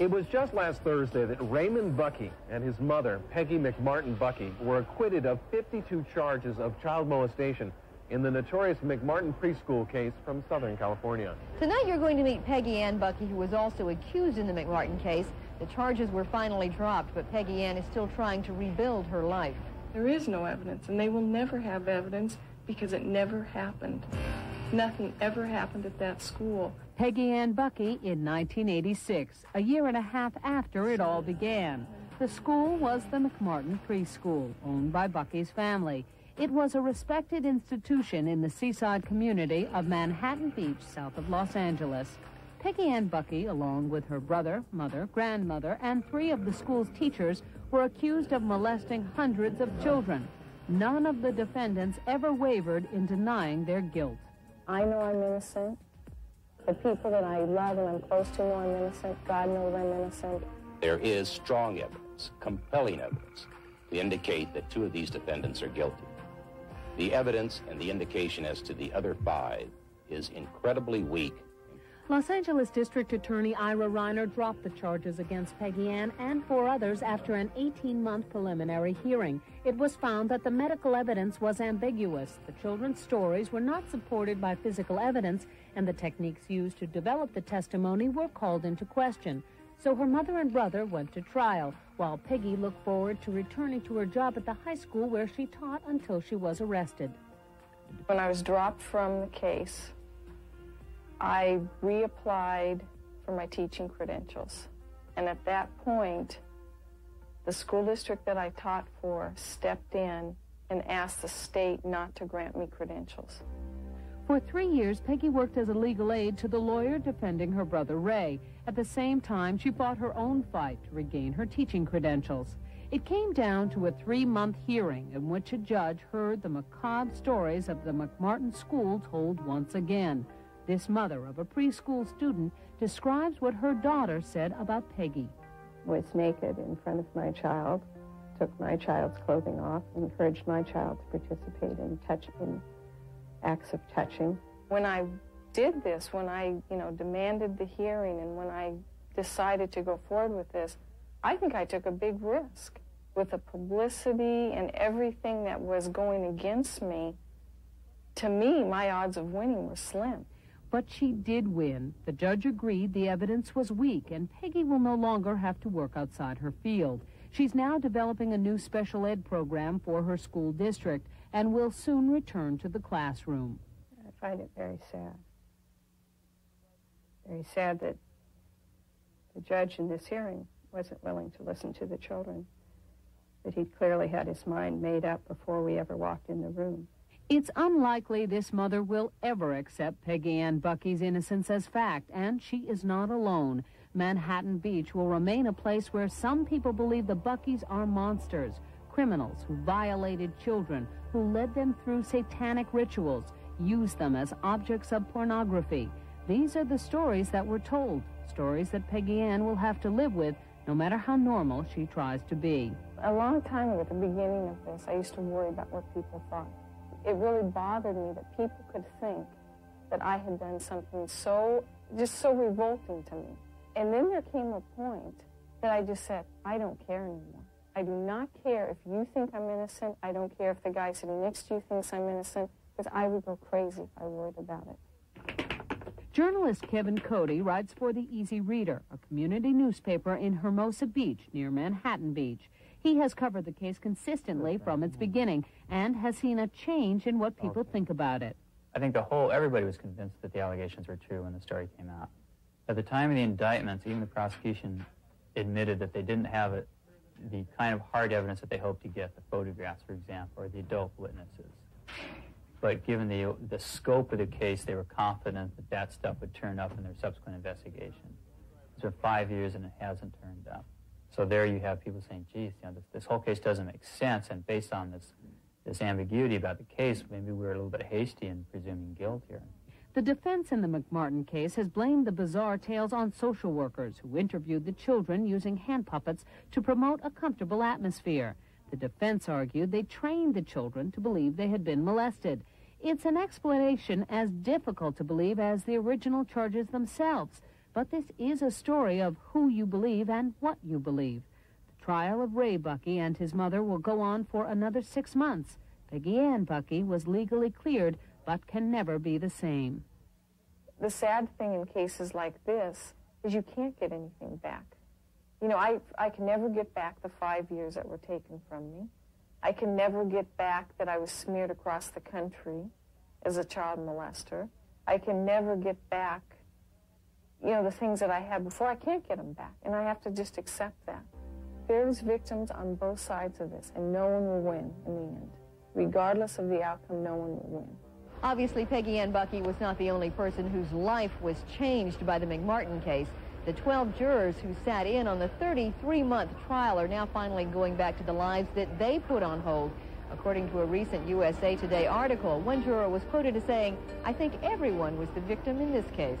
It was just last Thursday that Raymond Buckey and his mother, Peggy McMartin Buckey, were acquitted of 52 charges of child molestation in the notorious McMartin preschool case from Southern California. Tonight you're going to meet Peggy Ann Buckey, who was also accused in the McMartin case. The charges were finally dropped, but Peggy Ann is still trying to rebuild her life. There is no evidence, and they will never have evidence because it never happened. Nothing ever happened at that school. Peggy Ann Buckey in 1986, a year and a half after it all began. The school was the McMartin Preschool, owned by Buckey's family. It was a respected institution in the seaside community of Manhattan Beach, south of Los Angeles. Peggy Ann Buckey, along with her brother, mother, grandmother, and three of the school's teachers, were accused of molesting hundreds of children. None of the defendants ever wavered in denying their guilt. I know I'm innocent. The people that I love and I'm close to know I'm innocent. God knows I'm innocent. There is strong evidence, compelling evidence, to indicate that two of these defendants are guilty. The evidence and the indication as to the other five is incredibly weak Los Angeles District Attorney Ira Reiner dropped the charges against Peggy Ann and four others after an 18-month preliminary hearing. It was found that the medical evidence was ambiguous. The children's stories were not supported by physical evidence, and the techniques used to develop the testimony were called into question. So her mother and brother went to trial, while Peggy looked forward to returning to her job at the high school where she taught until she was arrested. When I was dropped from the case, I reapplied for my teaching credentials. And at that point, the school district that I taught for stepped in and asked the state not to grant me credentials. For three years, Peggy worked as a legal aid to the lawyer defending her brother Ray. At the same time, she fought her own fight to regain her teaching credentials. It came down to a three-month hearing in which a judge heard the macabre stories of the McMartin school told once again. This mother of a preschool student describes what her daughter said about Peggy. Was naked in front of my child, took my child's clothing off, encouraged my child to participate in touch in acts of touching. When I did this, when I, you know, demanded the hearing and when I decided to go forward with this, I think I took a big risk with the publicity and everything that was going against me. To me, my odds of winning were slim. But she did win. The judge agreed the evidence was weak, and Peggy will no longer have to work outside her field. She's now developing a new special ed program for her school district and will soon return to the classroom. I find it very sad. Very sad that the judge in this hearing wasn't willing to listen to the children, that he'd clearly had his mind made up before we ever walked in the room. It's unlikely this mother will ever accept Peggy Ann Buckey's innocence as fact, and she is not alone. Manhattan Beach will remain a place where some people believe the Buckeys are monsters, criminals who violated children, who led them through satanic rituals, used them as objects of pornography. These are the stories that were told, stories that Peggy Ann will have to live with no matter how normal she tries to be. A long time ago, at the beginning of this, I used to worry about what people thought it really bothered me that people could think that I had done something so, just so revolting to me. And then there came a point that I just said, I don't care anymore. I do not care if you think I'm innocent. I don't care if the guy sitting next to you thinks I'm innocent, because I would go crazy if I worried about it. Journalist Kevin Cody writes for the Easy Reader, a community newspaper in Hermosa Beach near Manhattan Beach. He has covered the case consistently from its hmm. beginning and has seen a change in what people okay. think about it. I think the whole, everybody was convinced that the allegations were true when the story came out. At the time of the indictments, even the prosecution admitted that they didn't have it, the kind of hard evidence that they hoped to get, the photographs, for example, or the adult witnesses. But given the, the scope of the case, they were confident that that stuff would turn up in their subsequent investigation. It's been five years and it hasn't turned up. So there you have people saying, geez, you know, this, this whole case doesn't make sense. And based on this, this ambiguity about the case, maybe we're a little bit hasty in presuming guilt here. The defense in the McMartin case has blamed the bizarre tales on social workers who interviewed the children using hand puppets to promote a comfortable atmosphere. The defense argued they trained the children to believe they had been molested. It's an explanation as difficult to believe as the original charges themselves. But this is a story of who you believe and what you believe. The trial of Ray Buckey and his mother will go on for another six months. Peggy Ann Buckey was legally cleared, but can never be the same. The sad thing in cases like this is you can't get anything back. You know, I, I can never get back the five years that were taken from me. I can never get back that I was smeared across the country as a child molester. I can never get back, you know, the things that I had before. I can't get them back, and I have to just accept that. There's victims on both sides of this, and no one will win in the end. Regardless of the outcome, no one will win. Obviously, Peggy Ann Buckey was not the only person whose life was changed by the McMartin case. The 12 jurors who sat in on the 33-month trial are now finally going back to the lives that they put on hold. According to a recent USA Today article, one juror was quoted as saying, I think everyone was the victim in this case.